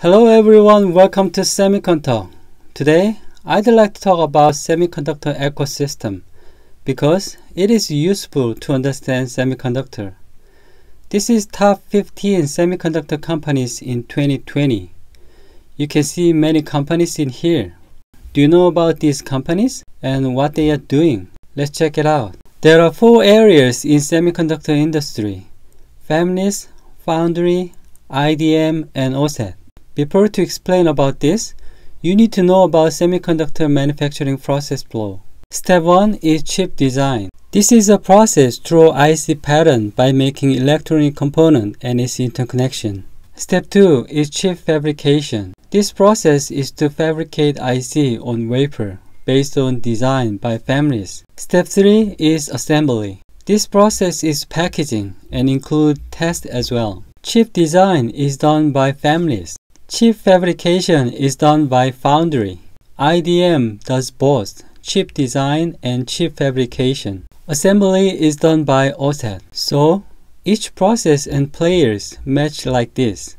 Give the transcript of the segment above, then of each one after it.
Hello everyone, welcome to Semicon Talk. Today, I'd like to talk about semiconductor ecosystem because it is useful to understand semiconductor. This is top 15 semiconductor companies in 2020. You can see many companies in here. Do you know about these companies and what they are doing? Let's check it out. There are four areas in semiconductor industry. Fabless, foundry, IDM, and OSAT. Before to explain about this, you need to know about semiconductor manufacturing process flow. Step 1 is chip design. This is a process through IC pattern by making electronic component and its interconnection. Step 2 is chip fabrication. This process is to fabricate IC on wafer based on design by Fabless. Step 3 is assembly. This process is packaging and include test as well. Chip design is done by Fabless. Chip fabrication is done by foundry. IDM does both chip design and chip fabrication. Assembly is done by OSAT. So, each process and players match like this.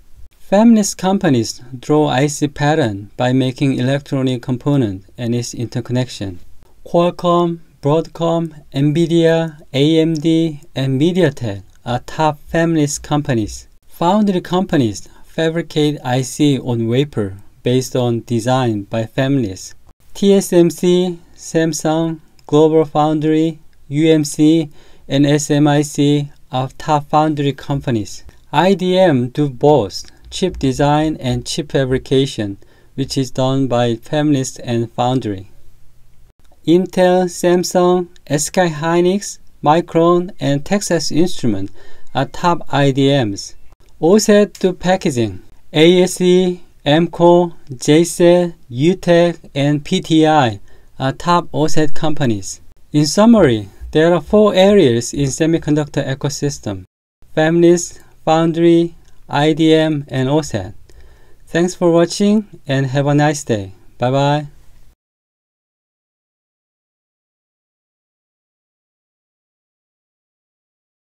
Fabless companies draw IC pattern by making electronic component and its interconnection. Qualcomm, Broadcom, Nvidia, AMD, and MediaTek are top Fabless companies. Foundry companies fabricate IC on wafer based on design by Fabless. TSMC, Samsung, Global Foundry, UMC, and SMIC are top foundry companies. IDM do both chip design and chip fabrication, which is done by Fabless and foundry. Intel, Samsung, SK Hynix, Micron, and Texas Instruments are top IDMs. OSAT to packaging. ASE, Amkor, JCET, UTAC, and PTI are top OSAT companies. In summary, there are four areas in semiconductor ecosystem. Fabless, foundry, IDM, and OSAT. Thanks for watching and have a nice day. Bye bye.